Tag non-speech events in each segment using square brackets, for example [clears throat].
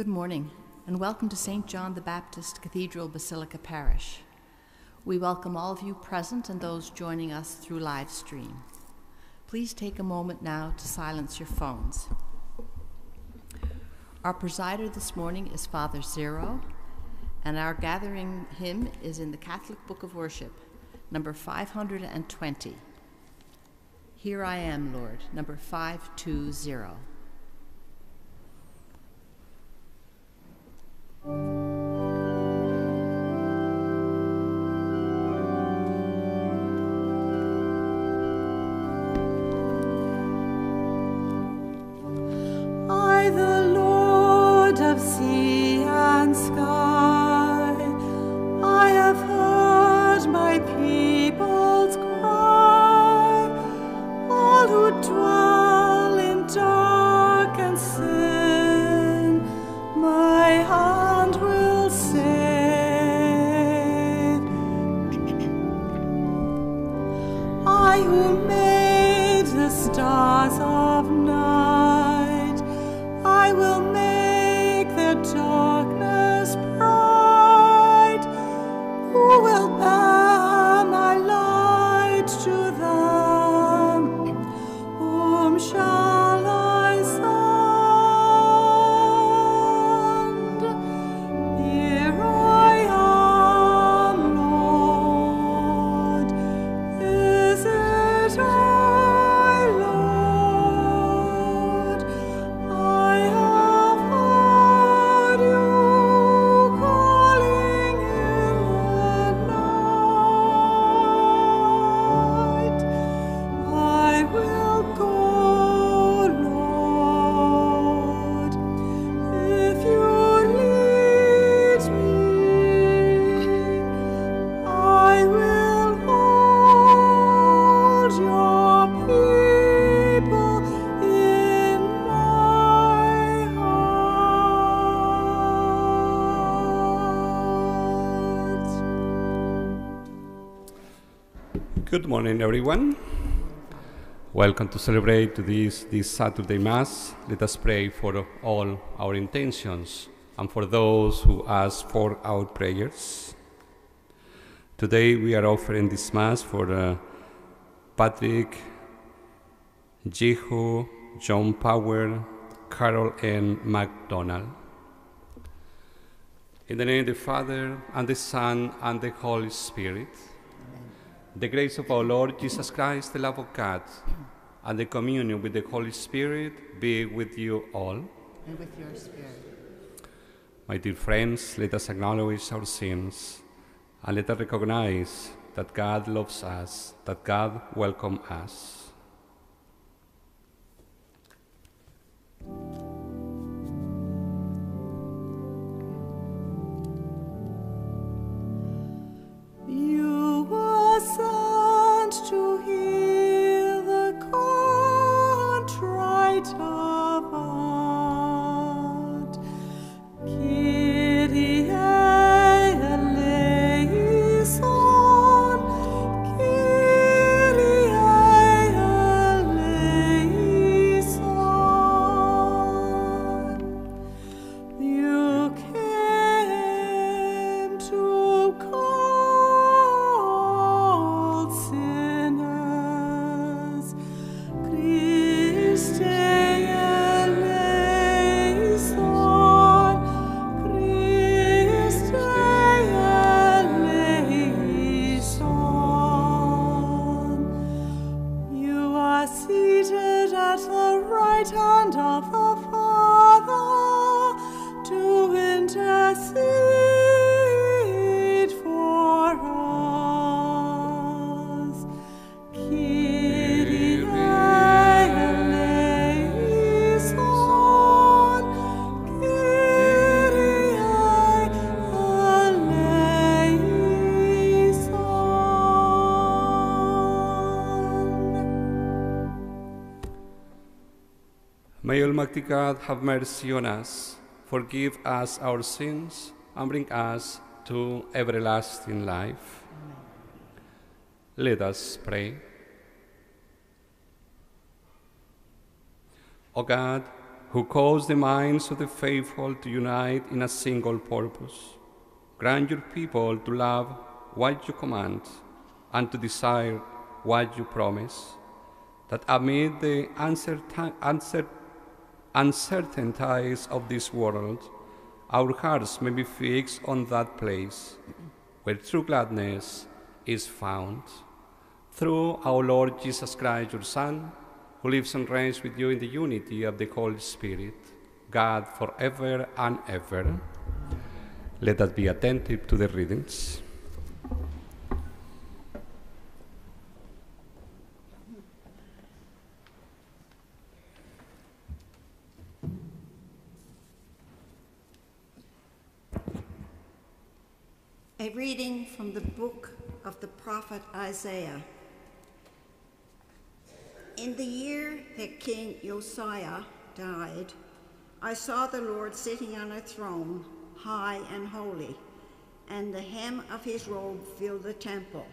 Good morning, and welcome to St. John the Baptist Cathedral Basilica Parish. We welcome all of you present and those joining us through live stream. Please take a moment now to silence your phones. Our presider this morning is Father Zero, and our gathering hymn is in the Catholic Book of Worship, number 520. Here I am, Lord, number 520. The Good morning, everyone. Welcome to celebrate this, this Saturday Mass. Let us pray for all our intentions and for those who ask for our prayers. Today we are offering this Mass for uh, Patrick, Jehu, John Power, Carol Ann MacDonald. In the name of the Father, and the Son, and the Holy Spirit. The grace of our Lord Jesus Christ, the love of God, and the communion with the Holy Spirit be with you all. And with your spirit. My dear friends, let us acknowledge our sins and let us recognize that God loves us, that God welcomes us. Sent to heal the contrite of heart. Almighty God have mercy on us, forgive us our sins, and bring us to everlasting life. Let us pray. O God, who cause the minds of the faithful to unite in a single purpose, grant your people to love what you command and to desire what you promise, that amid the uncertain, uncer- uncertainties of this world, our hearts may be fixed on that place where true gladness is found. Through our Lord Jesus Christ, your Son, who lives and reigns with you in the unity of the Holy Spirit, God forever and ever. Let us be attentive to the readings. A reading from the book of the prophet Isaiah. In the year that King Uzziah died, I saw the Lord sitting on a throne, high and holy, and the hem of his robe filled the temple.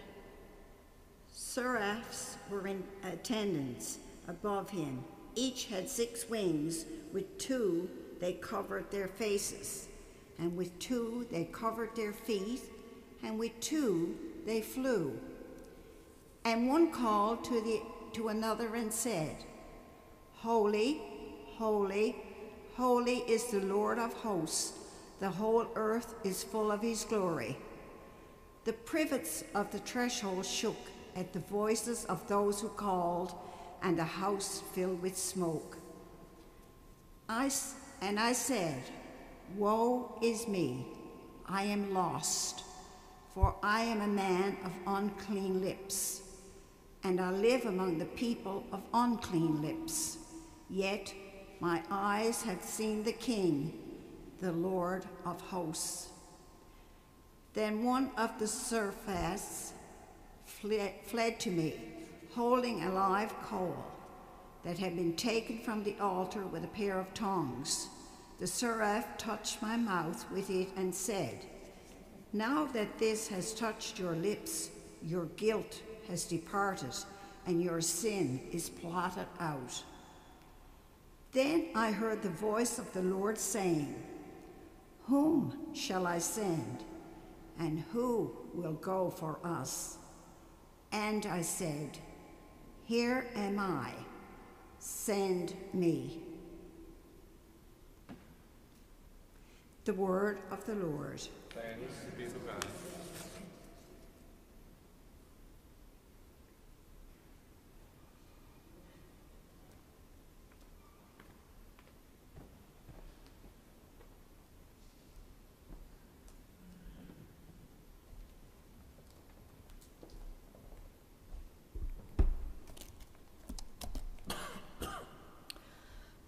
Seraphs were in attendance above him. Each had six wings. With two they covered their faces, and with two they covered their feet, and with two they flew. And one called to, the, to another and said, Holy, holy, holy is the Lord of hosts. The whole earth is full of his glory. The privets of the threshold shook at the voices of those who called, and the house filled with smoke. I, and I said, Woe is me, I am lost, for I am a man of unclean lips, and I live among the people of unclean lips. Yet my eyes have seen the King, the Lord of hosts. Then one of the seraphims fled, fled to me, holding a live coal that had been taken from the altar with a pair of tongs. The seraph touched my mouth with it and said, Now that this has touched your lips, your guilt has departed, and your sin is blotted out. Then I heard the voice of the Lord saying, Whom shall I send? And who will go for us? And I said, Here am I, send me. The word of the Lord.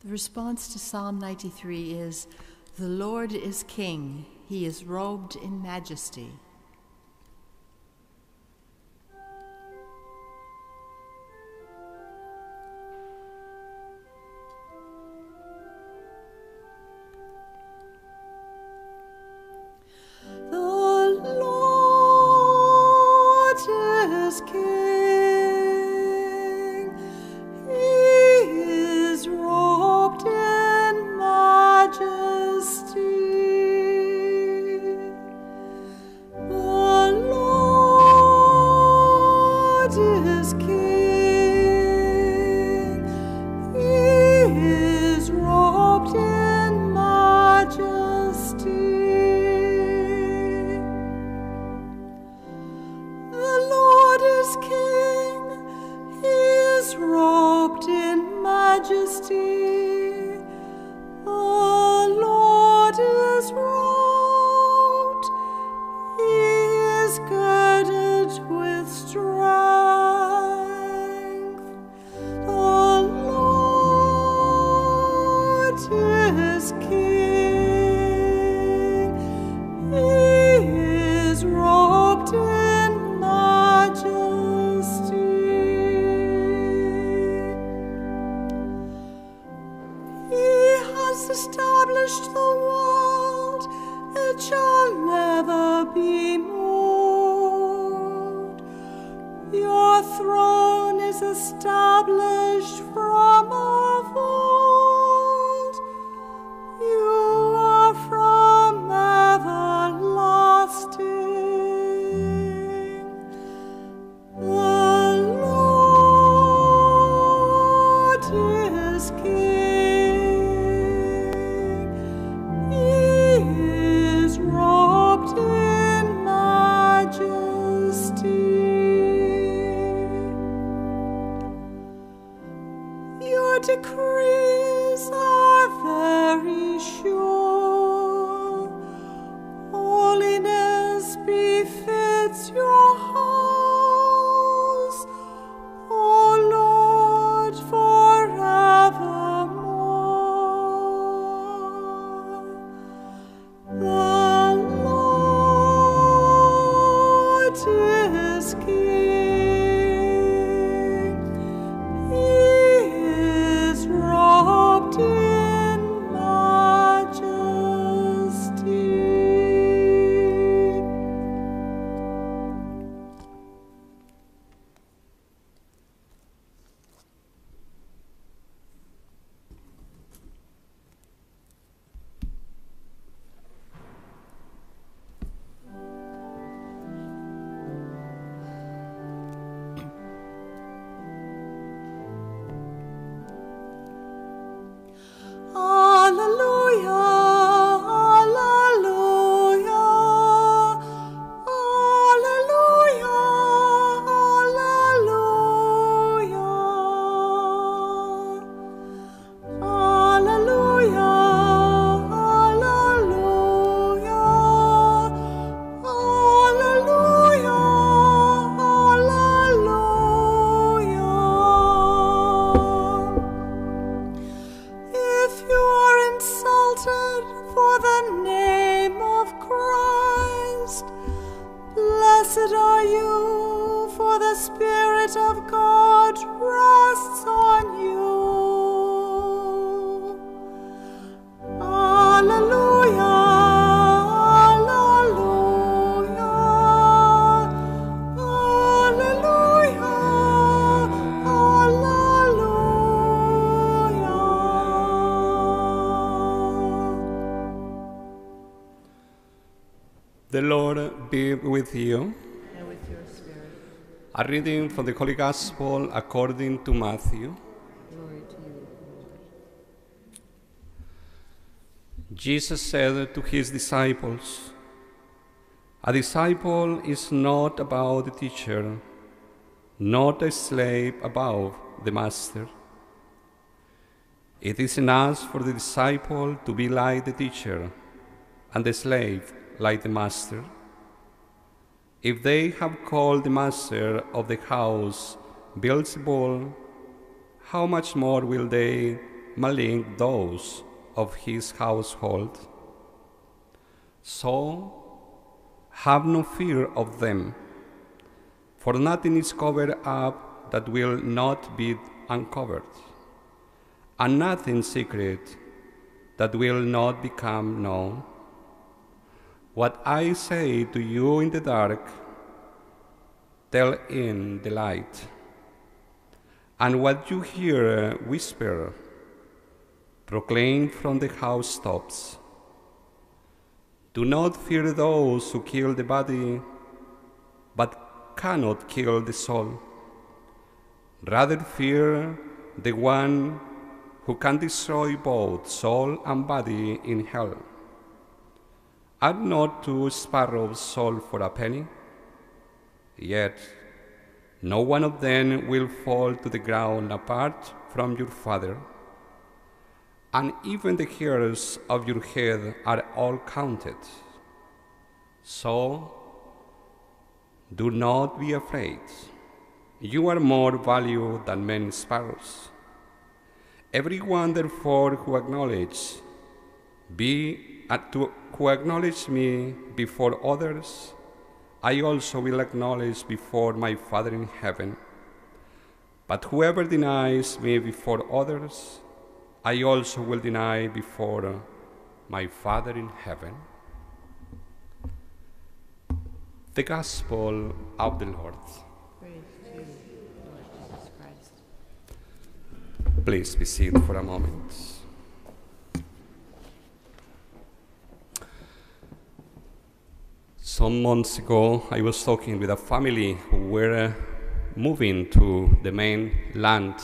The response to Psalm 93 is The Lord is King, he is robed in majesty. Blessed are you, for the Spirit of God rests on A reading from the Holy Gospel according to Matthew. to. Jesus said to his disciples, A disciple is not about the teacher, not a slave above the master. It is enough for the disciple to be like the teacher, and the slave like the master. If they have called the master of the house Beelzebul, how much more will they malign those of his household? So, have no fear of them, for nothing is covered up that will not be uncovered, and nothing secret that will not become known. What I say to you in the dark, tell in the light. And what you hear whisper, proclaim from the housetops. Do not fear those who kill the body, but cannot kill the soul. Rather fear the one who can destroy both soul and body in hell. Are not two sparrows sold for a penny? Yet no one of them will fall to the ground apart from your Father. And even the hairs of your head are all counted. So do not be afraid. You are more valuable than many sparrows. Everyone, therefore, who acknowledges be uh, to, who acknowledge me before others, I also will acknowledge before my Father in heaven. But whoever denies me before others, I also will deny before my Father in heaven. The Gospel of the Lord. Praise to you, Lord. Please be seated for a moment. Some months ago, I was talking with a family who were uh, moving to the mainland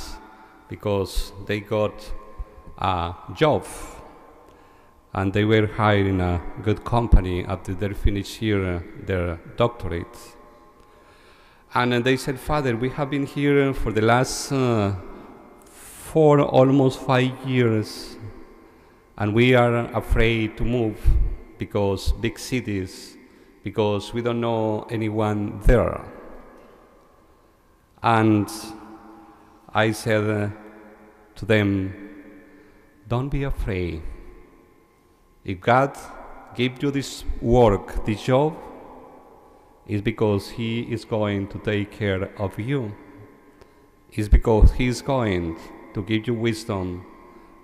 because they got a job and they were hired in a good company after they finished here uh, their doctorate. And uh, they said, Father, we have been here for the last uh, four, almost five years, and we are afraid to move because big cities because we don't know anyone there. And I said uh, to them, Don't be afraid. If God gave you this work, this job, it's because He is going to take care of you. It's because He is going to give you wisdom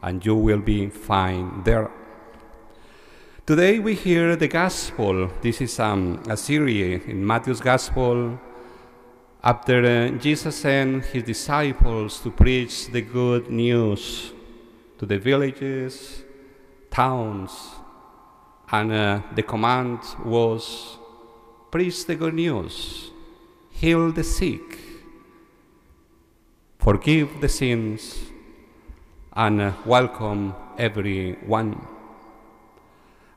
and you will be fine there. Today we hear the Gospel. This is um, a series in Matthew's Gospel. After uh, Jesus sent his disciples to preach the good news to the villages, towns, and uh, the command was preach the good news, heal the sick, forgive the sins, and uh, welcome everyone.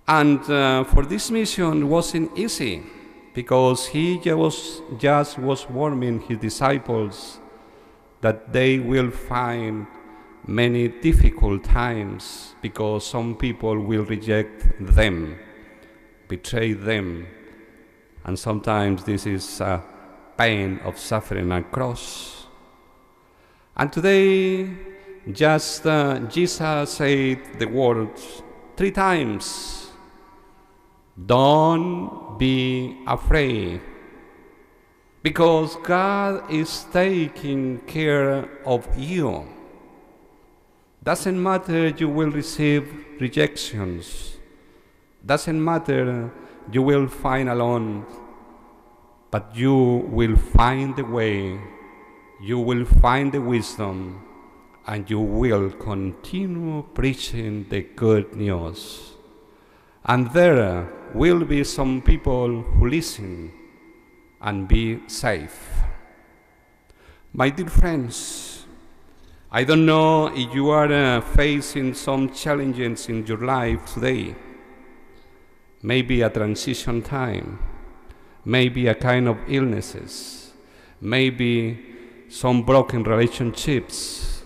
And uh, for this mission wasn't easy because he just, just was warning his disciples that they will find many difficult times because some people will reject them, betray them, and sometimes this is a pain of suffering and cross. And today, just uh, Jesus said the words three times don't be afraid because God is taking care of you. Doesn't matter you will receive rejections. Doesn't matter you will find alone, but you will find the way, you will find the wisdom, and you will continue preaching the good news. And there will be some people who listen and be safe. My dear friends, I don't know if you are uh, facing some challenges in your life today. Maybe a transition time, maybe a kind of illnesses, maybe some broken relationships,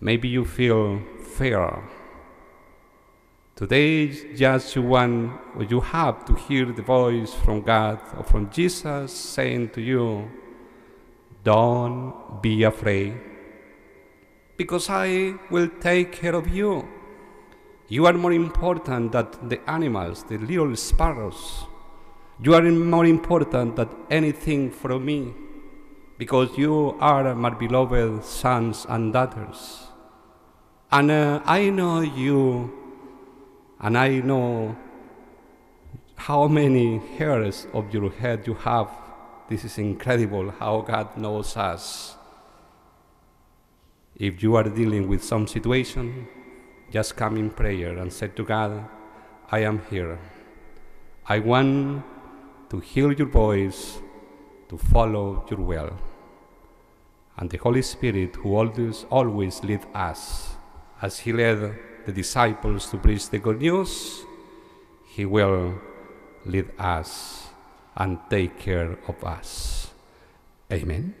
maybe you feel fear Today, just you want, you have to hear the voice from God or from Jesus saying to you, Don't be afraid, because I will take care of you. You are more important than the animals, the little sparrows. You are more important than anything from me, because you are my beloved sons and daughters. And uh, I know you and I know how many hairs of your head you have. This is incredible how God knows us. If you are dealing with some situation, just come in prayer and say to God, I am here. I want to hear your voice, to follow your will. And the Holy Spirit, who always, always leads us, as He led the disciples to preach the good news, He will lead us and take care of us. Amen.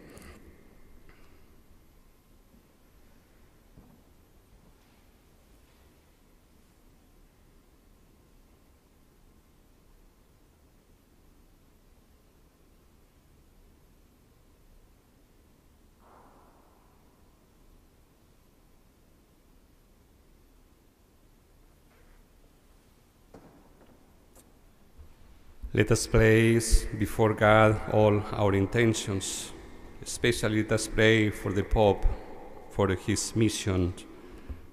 Let us place before God all our intentions, especially let us pray for the Pope, for his mission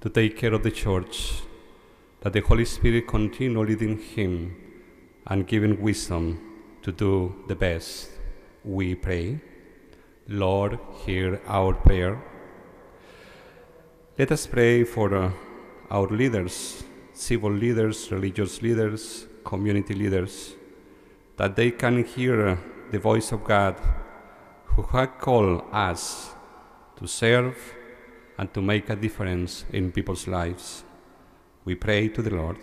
to take care of the Church, that the Holy Spirit continue leading him and giving wisdom to do the best. We pray. Lord, hear our prayer. Let us pray for uh, our leaders, civil leaders, religious leaders, community leaders that they can hear uh, the voice of God who has called us to serve and to make a difference in people's lives. We pray to the Lord.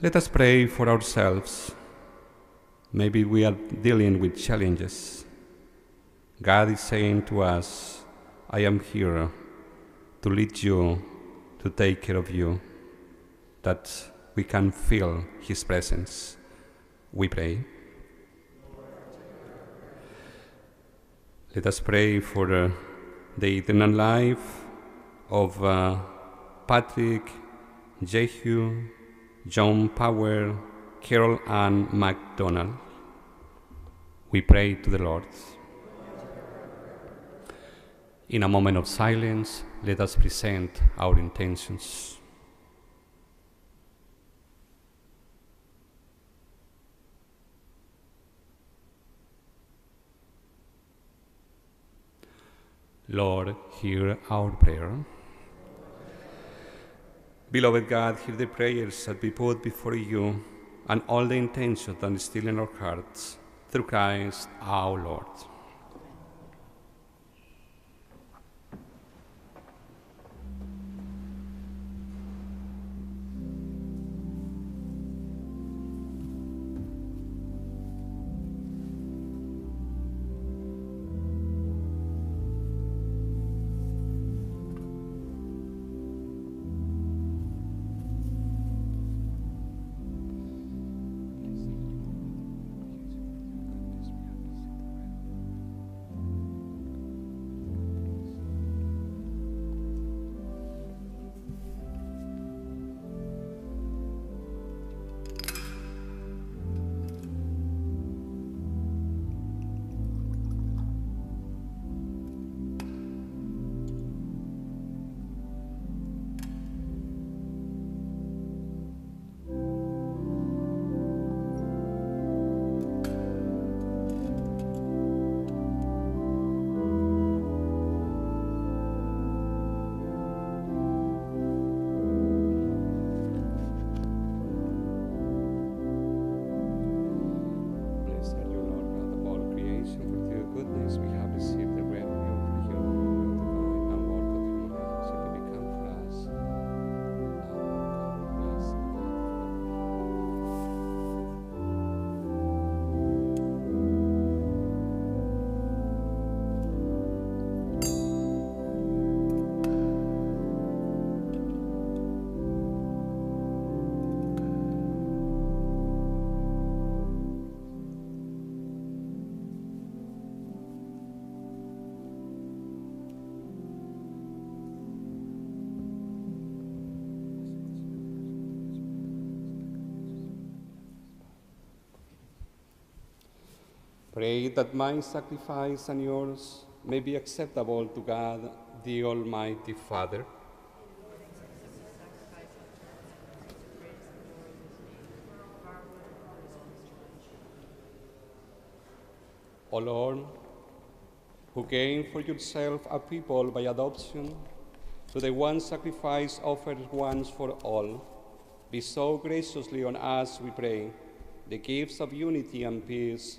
Let us pray for ourselves. Maybe we are dealing with challenges. God is saying to us, I am here to lead you, to take care of you. That we can feel His presence. We pray. Let us pray for uh, the eternal life of uh, Patrick, Jehu, John Power, Carol Ann MacDonald. We pray to the Lord. In a moment of silence, let us present our intentions. Lord, hear our prayer. Beloved God, hear the prayers that we put before you and all the intentions that are still in our hearts through Christ our Lord. Pray that my sacrifice and yours may be acceptable to God, the Almighty Father. O Lord, who gained for yourself a people by adoption, to the one sacrifice offered once for all, bestow graciously on us, we pray, the gifts of unity and peace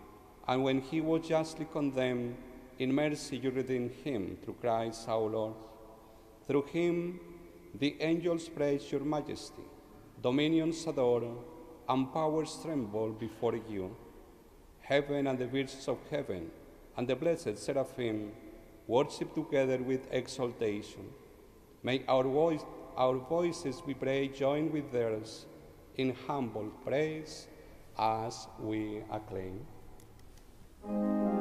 and when he was justly condemned, in mercy you redeemed him through Christ our Lord. Through him the angels praise your majesty, dominions adore, and powers tremble before you. Heaven and the virtues of heaven and the blessed seraphim worship together with exaltation. May our, voice, our voices, we pray, join with theirs in humble praise as we acclaim. Holy,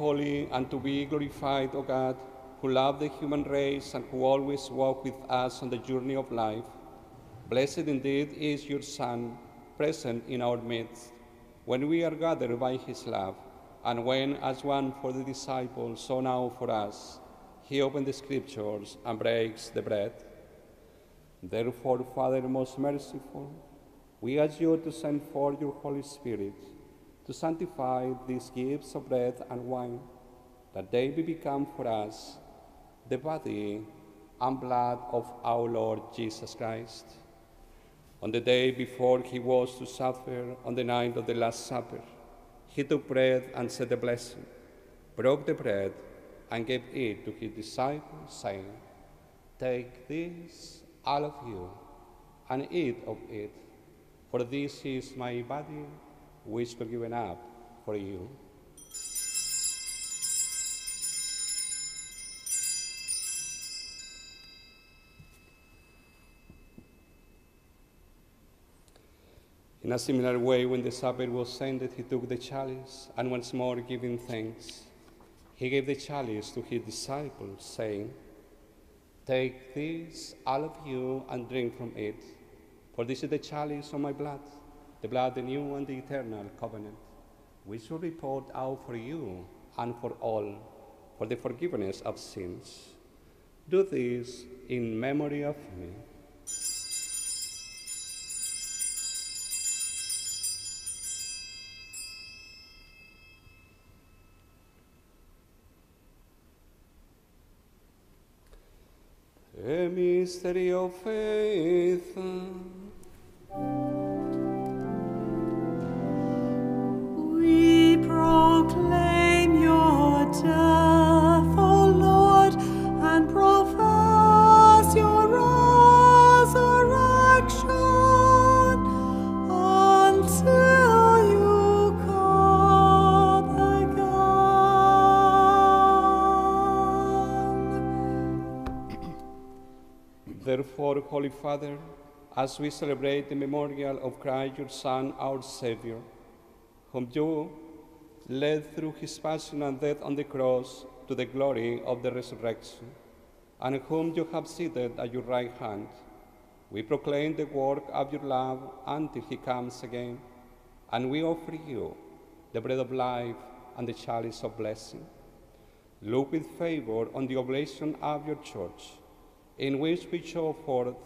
holy and to be glorified, O God, who love the human race and who always walk with us on the journey of life. Blessed indeed is your Son, present in our midst, when we are gathered by his love, and when, as one for the disciples, so now for us, he opens the scriptures and breaks the bread. Therefore, Father most merciful, we ask you to send forth your Holy Spirit to sanctify these gifts of bread and wine, that they may become for us the body and blood of our Lord Jesus Christ. On the day before he was to suffer, on the night of the Last Supper, he took bread and said a blessing, broke the bread, and gave it to his disciples, saying, Take this, all of you, and eat of it, for this is my body, which be given up for you. In a similar way, when the supper was ended, he took the chalice, and once more giving thanks, he gave the chalice to his disciples, saying, Take this, all of you, and drink from it, for this is the chalice of my blood, the blood the new and the eternal covenant, which will be poured out for you and for all, for the forgiveness of sins. Do this in memory of me. A mystery of faith. Therefore, Holy Father, as we celebrate the memorial of Christ, your Son, our Savior, whom you led through his passion and death on the cross to the glory of the resurrection, and whom you have seated at your right hand, we proclaim the work of your love until he comes again, and we offer you the bread of life and the chalice of blessing. Look with favor on the oblation of your church, in which we show forth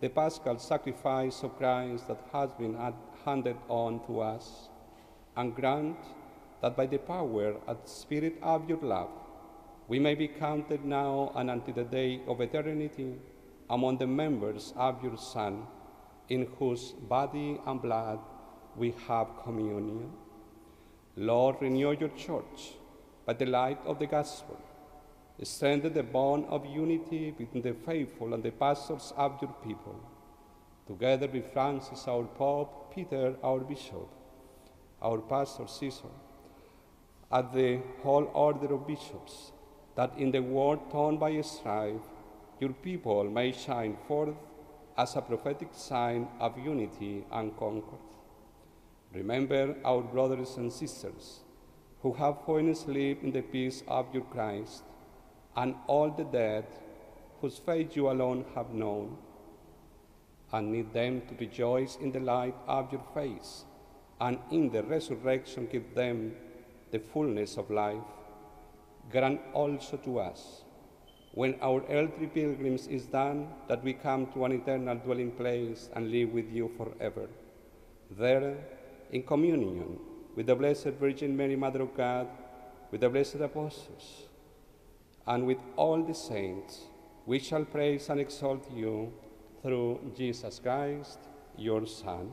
the paschal sacrifice of Christ that has been handed on to us, and grant that by the power and spirit of your love, we may be counted now and until the day of eternity among the members of your Son, in whose body and blood we have communion. Lord, renew your church by the light of the gospel. Strengthen the bond of unity between the faithful and the pastors of your people. Together with Francis, our Pope, Peter, our Bishop, our Pastor Caesar, at the whole order of bishops, that in the world torn by strife, your people may shine forth as a prophetic sign of unity and concord. Remember our brothers and sisters who have fallen asleep in the peace of your Christ, and all the dead whose faith you alone have known, and need them to rejoice in the light of your face, and in the resurrection give them the fullness of life. Grant also to us, when our earthly pilgrims is done, that we come to an eternal dwelling place and live with you forever. There, in communion with the Blessed Virgin Mary, Mother of God, with the blessed apostles, and with all the saints, we shall praise and exalt you through Jesus Christ, your Son.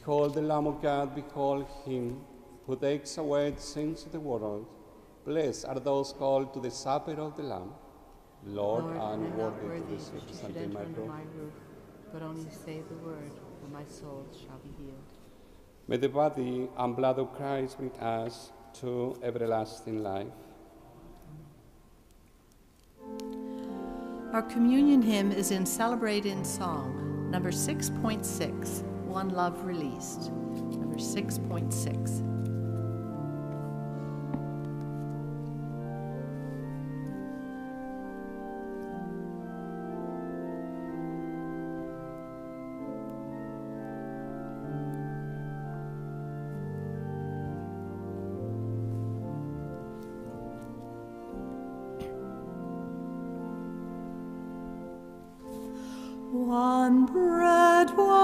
Behold the Lamb of God, behold him who takes away the sins of the world. Blessed are those called to the supper of the Lamb. Lord, Lord, I am I'm worthy to worthy that receive you the should under my roof, but only say the word, and my soul shall be healed. May the body and blood of Christ bring us to everlasting life. Our communion hymn is in Celebrate in Song, number 6.6, One Love Released. Number 6.6. One bread, one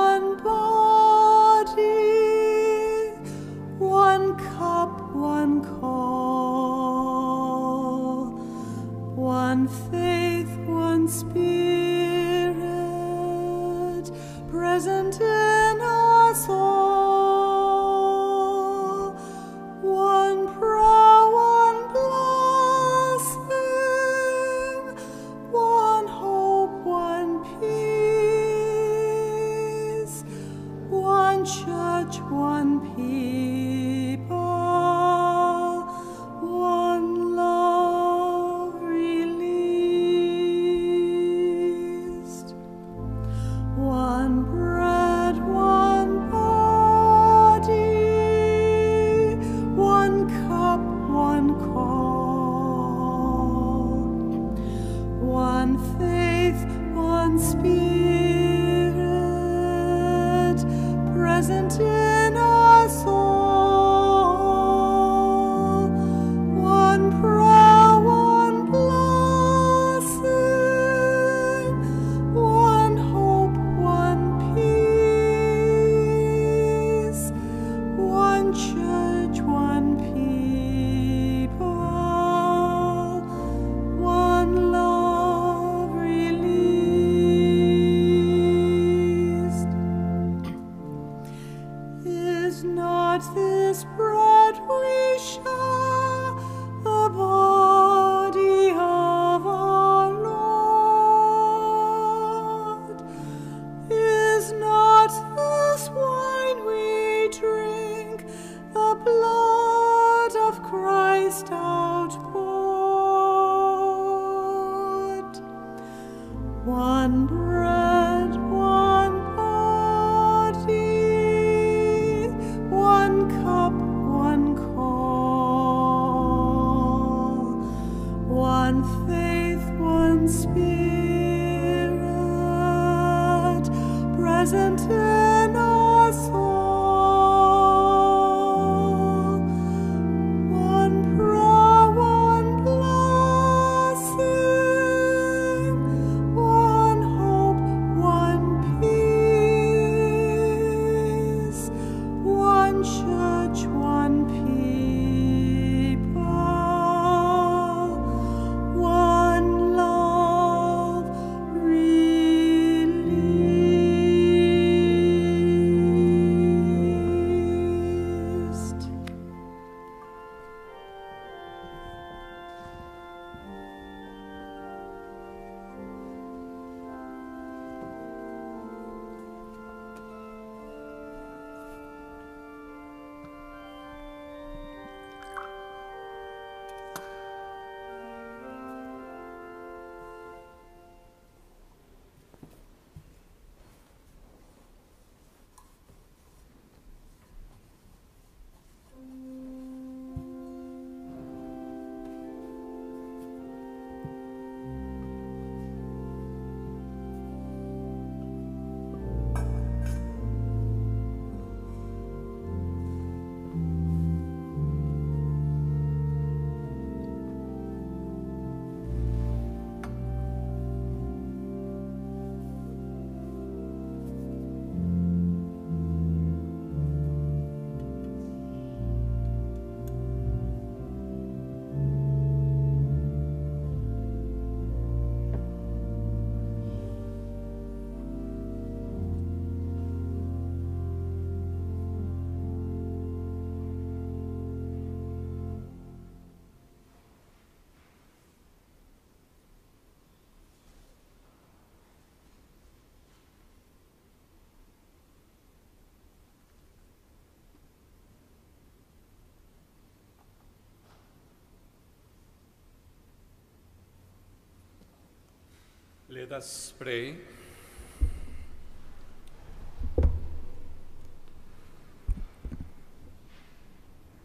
Let us pray.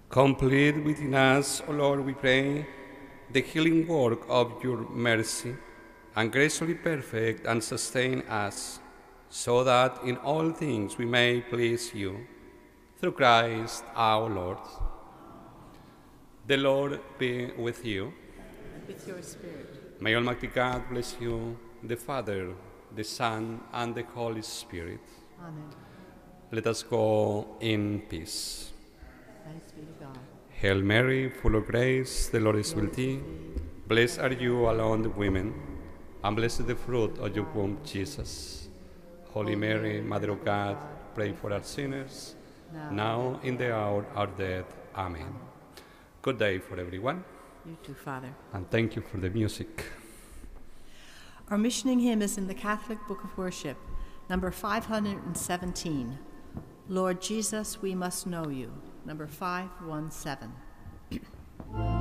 Complete within us, O Lord, we pray, the healing work of your mercy, and gracefully perfect and sustain us, so that in all things we may please you. Through Christ our Lord. The Lord be with you. And with your spirit. May Almighty God bless you, the Father, the Son, and the Holy Spirit. Amen. Let us go in peace. Thanks be to God. Hail Mary, full of grace, the Lord is with thee. Blessed are you among the women, and blessed the fruit of your womb, Jesus. Holy Mary, Mother of God, pray for us sinners, now in the hour of our death. Amen. Good day for everyone, You too, Father. and thank you for the music. Our missioning hymn is in the Catholic Book of Worship, number 517. Lord Jesus, we must know you, number 517. [clears throat]